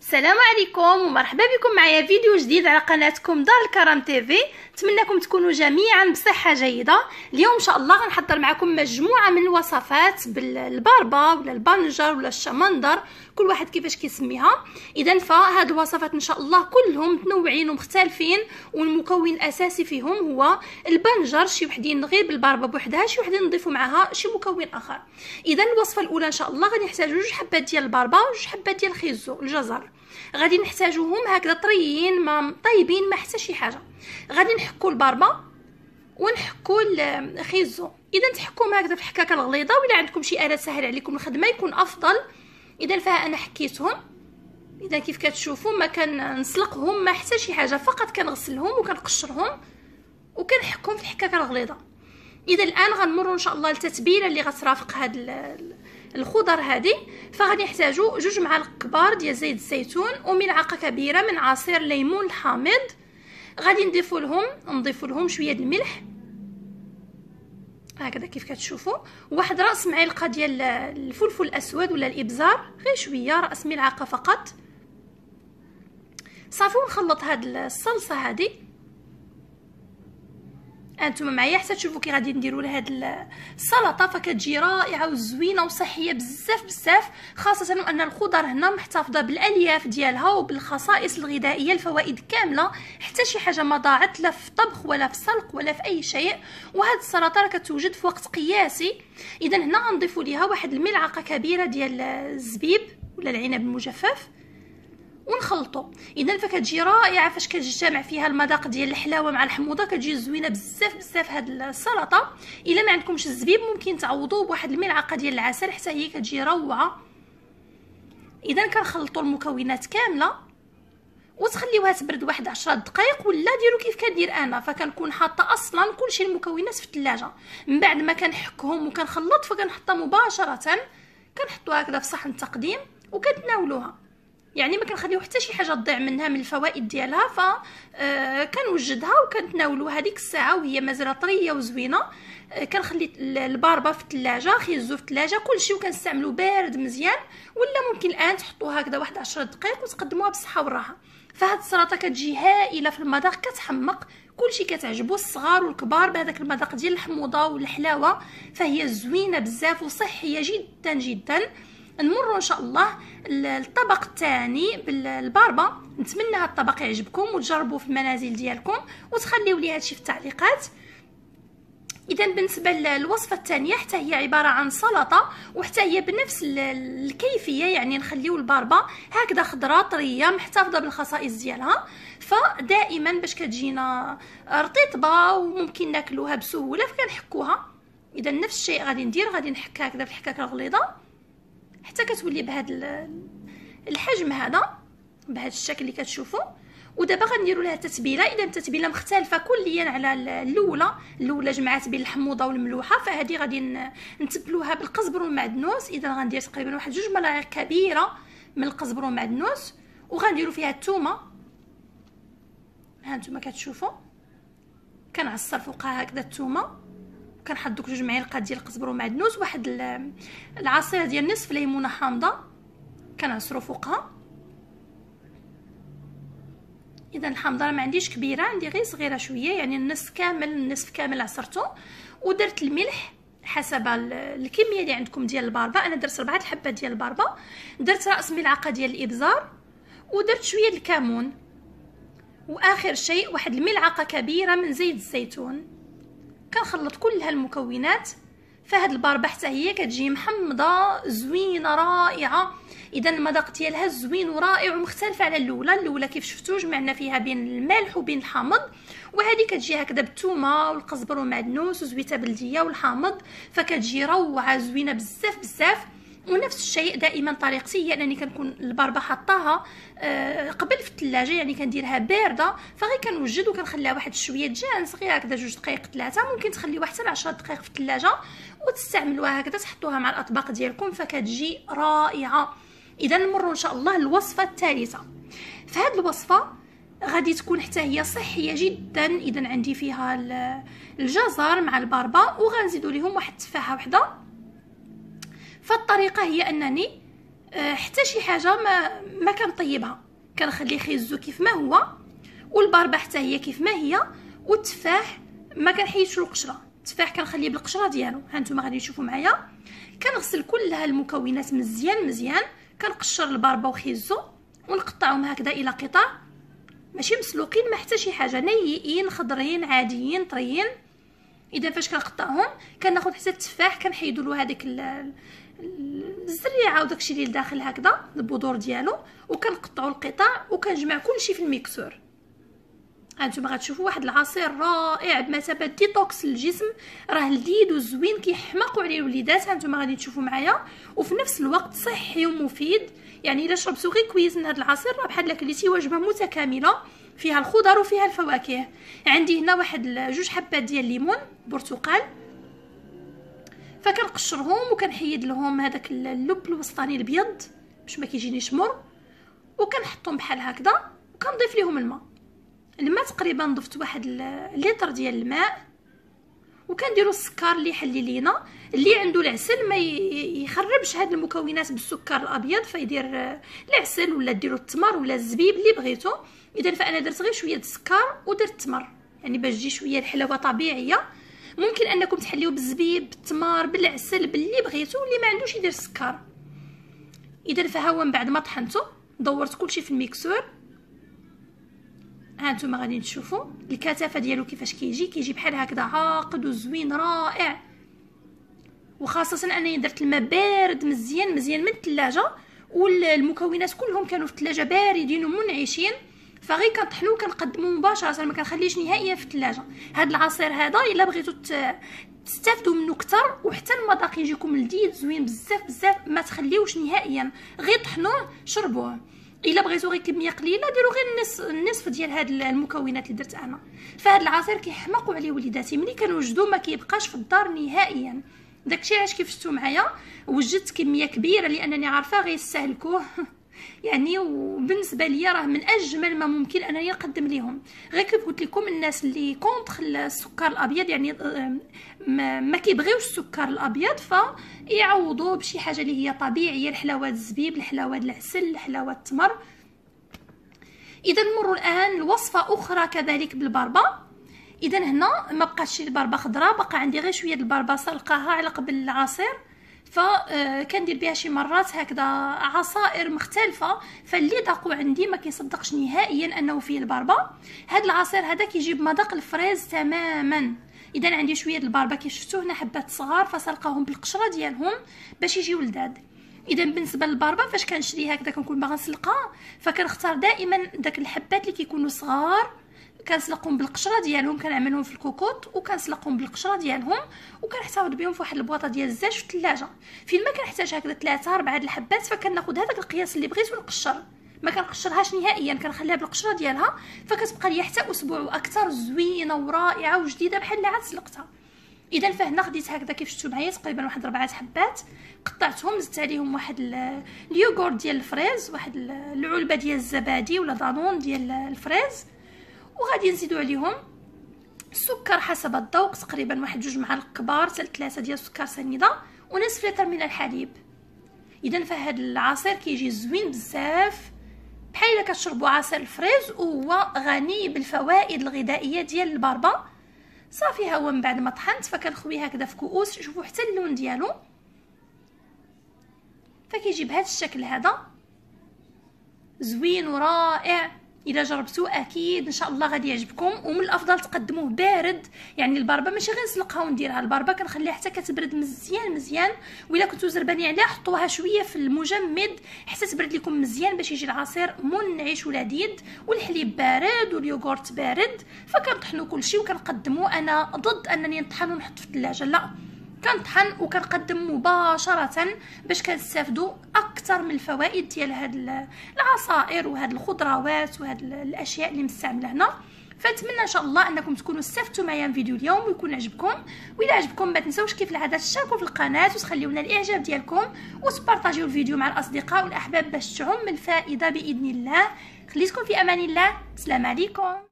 السلام عليكم ومرحبا بكم معايا فيديو جديد على قناتكم دار الكرم تيفي. نتمنىكم تكونوا جميعا بصحة جيدة. اليوم إن شاء الله غنحضر معكم مجموعة من الوصفات بالباربا ولا البانجر ولا الشمندر. كل واحد كيفاش كيسميها. إذا فهاد الوصفات إن شاء الله كلهم متنوعين ومختلفين والمكون الأساسي فيهم هو البنجر شي وحدين غير بالباربا بوحدها شي وحدين نضيفوا معها شي مكون آخر. إذا الوصفة الأولى إن شاء الله غادي نحتاجو جوج حبات ديال الباربا وجوج حبات ديال الخيزو الجزر. غادي نحتاجوهم هكذا طريين ما طيبين ما حتى شي حاجة. غادي نحكو الباربا ونحكو الخيزو إذا تحكوهم هكذا في الحكاكه الغليظة ولا عندكم شي اله سهل عليكم الخدمة يكون أفضل. إذا فها أنا حكيتهم إذا كيف كتشوفوا ما كنسلقهم ما حتى شي حاجة فقط كنغسلهم وكنقشرهم وكنحكهم في الحكاكه الغليظة. إذا الآن غنمروا إن شاء الله للتتبيله اللي غترافق هاد الخضر هذه فغادي نحتاجو جوج معالق كبار ديال زيت الزيتون وملعقة كبيرة من عصير ليمون الحامض. غادي نضيفوا لهم نضيفوا لهم شوية الملح. هكذا كيف كتشوفوا. واحد راس معلقة ديال الفلفل الأسود ولا الإبزار غير شوية رأس ملعقة فقط. صافي ونخلط هاد الصلصة هذه أنتم معايا حتى تشوفوا كي غادي نديروا لهاد السلطة فكتجي رائعة وزوينة وصحية بزاف بزاف خاصة ان الخضر هنا محتفظة بالألياف ديالها وبالخصائص الغذائية الفوائد كاملة حتى شي حاجة ما ضاعت لا في طبخ ولا في سلق ولا في أي شيء. وهاد السلطة راه كتوجد في وقت قياسي. اذا هنا غنضيفوا ليها واحد الملعقة كبيرة ديال الزبيب ولا العنب المجفف. ونخلطو. اذا فكتجي رائعة فاش كتجتمع فيها المذاق ديال الحلاوة مع الحموضة كتجي زوينة بزاف بزاف هاد السلطة. إلا ما عندكمش الزبيب ممكن تعوضوه بواحد الملعقة ديال العسل حتى هي كتجي روعة. اذا كنخلطوا المكونات كاملة وتخليوها تبرد واحد عشرة دقائق ولا ديروا كيف كندير أنا فكنكون حاطة أصلا كلشي المكونات في الثلاجة. من بعد ما كنحكهم وكنخلط فكنحطها مباشرة كنحطوها هكذا في صحن التقديم وكتناولوها. يعني ما كنخليو حتى شي حاجة تضيع منها من الفوائد ديالها ف آه، كنوجدها وكنتناولوا هذيك الساعة وهي مازال طرية وزوينة. آه، كنخلي الباربة في الثلاجة خيزو في الثلاجة كلشي وكنستعملو بارد مزيان. ولا ممكن الآن تحطوها هكذا واحد 10 دقائق وتقدموها بالصحه والراحه فهاد السلطة كتجي هائلة في المذاق كتحمق. كلشي كتعجبو الصغار والكبار بهذاك المذاق ديال الحموضة والحلاوة فهي زوينة بزاف وصحية جدا جدا. نمروا إن شاء الله الطبق الثاني بالباربه نتمنى هذا الطبق يعجبكم وتجربوه في المنازل ديالكم وتخليو لي هادشي في التعليقات. إذا بالنسبة للوصفة الثانية حتى هي عبارة عن سلطة وحتى هي بنفس الكيفية يعني نخليو الباربه هكذا خضراء طرية محتفظة بالخصائص ديالها. فدائما باش كتجينا رطيبه وممكن ناكلوها بسهولة فكنحكوها. إذا نفس الشيء غادي ندير غادي نحك هكذا في الحكاكه الغليظة. حتى كتولي بهذا الحجم هذا بهذا الشكل اللي كتشوفوا ودابا غنديروا لها التتبيله إذا التتبيلة مختلفة كليا على الاولى الاولى جمعات بين الحموضة والملوحة. فهذه غادي نتبلوها بالقزبر والمعدنوس. إذا غندير تقريبا واحد جوج ملاعق كبيرة من القزبر والمعدنوس. وغنديروا فيها الثومه ها نتوما كتشوفوا كنعصر فوقها هكذا الثومه كنحط دوك جوج معالق ديال القزبر ومعدنوس واحد العصير ديال نصف ليمونة حامضة كنعصرو فوقها. إذا الحامضة راه ما عنديش كبيرة عندي غير صغيرة شوية يعني النصف كامل النصف كامل عصرته. ودرت الملح حسب الكمية اللي عندكم ديال الباربه أنا درت ربعة الحبات ديال الباربه درت رأس ملعقة ديال الإبزار ودرت شوية الكمون. وآخر شيء واحد الملعقة كبيرة من زيت الزيتون. كنخلط كل هالمكونات فهاد الباربه حتى هي كتجي محمضة زوينة رائعة. اذا المذاق ديالها زوين ورائع ومختلف على الأولى. الأولى كيف شفتوا جمعنا فيها بين الملح وبين الحامض. وهذه كتجي هكذا بالثومه والقزبر والمعدنوس وزويتة بلدية والحامض. فكتجي روعة زوينة بزاف بزاف. ونفس الشيء دائما طريقتي هي انني كنكون الباربه حطاها آه، قبل في الثلاجة يعني كنديرها باردة. فغير كنوجد وكنخليها واحد شوية دجان صغيره هكذا جوج دقائق ثلاثة ممكن تخليوها حتى ل 10 دقائق في الثلاجة وتستعملوها هكذا تحطوها مع الأطباق ديالكم فكتجي رائعة. إذا نمروا إن شاء الله للوصفة الثالثة. فهاد الوصفة غادي تكون حتى هي صحية جدا. إذا عندي فيها الجزر مع الباربه وغنزيدوا لهم واحد التفاحة وحدة. فالطريقة هي أنني آه، حتى شي حاجة ما ما كنطيبها. كنخلي خيزو كيف ما هو والباربه حتى هي كيف ما هي والتفاح ما كنحيدش القشرة. التفاح كنخليه بالقشرة ديالو. ها نتوما غادي تشوفوا معايا. كنغسل كل المكونات مزيان مزيان. كنقشر الباربه وخيزو ونقطعهم هكذا إلى قطع. ماشي مسلوقين ما حتى شي حاجة. نيئين خضرين عاديين طريين. إذا فاش كنقطعهم كناخذ حتى التفاح كنحيدوا له هذيك الزريعة وداكشي اللي لداخل هكذا البذور ديالو وكنقطعوا القطع وكنجمع كلشي في ال mixeur. هانتوما غتشوفوا واحد العصير رائع بمثابة détox للجسم راه لذيذ وزوين كيحماقوا عليه الوليدات. هانتوما غادي تشوفوا معايا. وفي نفس الوقت صحي ومفيد. يعني إلا شربتو غير كويس من هذا العصير راه بحال كليتي وجبة متكاملة فيها الخضر وفيها الفواكه. عندي هنا واحد جوج حبات ديال الليمون برتقال. فكنقشرهم وكنحيد لهم هذاك اللب الوسطاني الابيض باش ما كيجينيش مر وكنحطهم بحال هكذا وكنضيف لهم الماء. الماء تقريبا ضفت واحد لتر ديال الماء. وكنديروا السكر اللي يحلي لينا اللي عنده العسل ما يخربش هاد المكونات بالسكر الابيض فيدير العسل ولا ديروا التمر ولا الزبيب اللي بغيتو. اذا فأنا درت غير شوية السكر ودرت التمر يعني باش تجي شوية الحلاوه طبيعية. ممكن أنكم تحليو بالزبيب بالتمر بالعسل باللي بغيتو واللي ما عندوش يدير السكر اذا فها من بعد ما طحنتو دورت كلشي في ال mixeur. ها نتوما غادي تشوفوا الكثافة ديالو كيفاش كيجي؟ كيجي بحال هكذا عاقد وزوين رائع. وخاصة أنني درت الماء بارد مزيان مزيان من الثلاجة والمكونات كلهم كانوا في الثلاجة باردين ومنعشين. فغي كنطحنو كنقدمو مباشرة ما كنخليش نهائيا في الثلاجة. هذا العصير هذا إلا بغيتو تستافدوا منه كثر وحتى المذاق يجيكم لذيذ زوين بزاف بزاف ما تخليوش نهائيا. غير طحنوه شربوه. إلا بغيتو غير كمية قليلة ديروا غير النص النصف ديال هاد المكونات اللي درت أنا. فهاد العصير كيحمقوا عليه وليداتي. ملي كنوجدو ما كيبقاش في الدار نهائيا. داكشي علاش كيف شفتوا معايا؟ وجدت كمية كبيرة لأنني عارفة غيستهلكوه يعني وبالنسبة ليا راه من أجمل ما ممكن انني نقدم لهم غير كيف قلت لكم الناس اللي كونتر السكر الأبيض يعني ما, ما كيبغيوش السكر الأبيض فيعوضوه بشي حاجة اللي هي طبيعية الحلاوة الزبيب الحلاوة العسل الحلاوة التمر. إذا نمر الآن لوصفة أخرى كذلك بالبربة. إذا هنا ما بقاتش البربة خضراء بقى عندي غير شوية البربة سلقاها على قبل العصير. فكندير بها شي مرات هكذا عصائر مختلفة فاللي ذاقوا عندي ما كيصدقش نهائيا أنه فيه البربة. هذا العصير هذا كيجيب مذاق الفريز تماما. اذا عندي شوية البربة كيف شفتوا هنا حبات صغار فسلقاهم بالقشرة ديالهم باش يجيو لذاذ اذا بالنسبة للبربة فاش كنشري هكذا كنكون باغا نسلقها فكنختار دائما داك الحبات اللي كيكونوا صغار. كنسلقهم بالقشرة ديالهم كنعملهم في الكوكوط وكنسلقهم بالقشرة ديالهم وكنحتفظ بهم في واحد البواطة ديال الزاج في الثلاجة. فين ما كنحتاج هكذا ثلاثة أربعة الحبات فكناخذ هذاك القياس اللي بغيت ونقشر. ما كنقشرهاش نهائيا كنخليها بالقشرة ديالها فكتبقى لي حتى أسبوع وأكثر زوينة ورائعة وجديدة بحال اللي عاد سلقتها اذا فهنا خديت هكذا كيف شفتوا معايا تقريبا واحد ربعة حبات قطعتهم زدت عليهم واحد ال yogourt ديال ال fraise واحد العلبة ديال الزبادي ولا دانون ديال ال fraise. وغادي نزيدو عليهم السكر حسب الذوق تقريبا واحد جوج معالق كبار حتى ثلاثة ديال السكر سنيدة ونصف لتر من الحليب. اذا فهاد العصير كيجي زوين بزاف بحال إلا كتشربوا عصير الفريز وهو غني بالفوائد الغذائية ديال البربة. صافي ها هو من بعد ما طحنت فكنخويه هكذا في كؤوس شوفوا حتى اللون ديالو. فكيجي بهذا الشكل هذا. زوين ورائع. الا جربتوه أكيد إن شاء الله غادي يعجبكم. ومن الأفضل تقدموه بارد. يعني البربة ماشي غير نسلقها ونديرها. البربة كنخليها حتى كتبرد مزيان مزيان. وإلا كنتو زربانين عليها حطوها شوية في المجمد حتى تبرد لكم مزيان باش يجي العصير منعش ولذيذ. والحليب بارد واليوغورت بارد. فكنطحنوا كلشي وكنقدموا أنا ضد أنني نطحن ونحط في الثلاجة. لا. كنطحن وكنقدم مباشرة باش كنستافدوا أكثر من الفوائد ديال هاد العصائر وهاد الخضروات وهاد الأشياء اللي مستعملة هنا. فنتمنى إن شاء الله إنكم تكونوا استفدتوا معايا من فيديو اليوم ويكون عجبكم. واذا عجبكم ما تنسوش كيف العاده تشاركوا في القناة وتخليوا لنا الإعجاب ديالكم وتبارطاجيو الفيديو مع الأصدقاء والأحباب باش تعم الفائدة بإذن الله. خليتكم في أمان الله. السلام عليكم.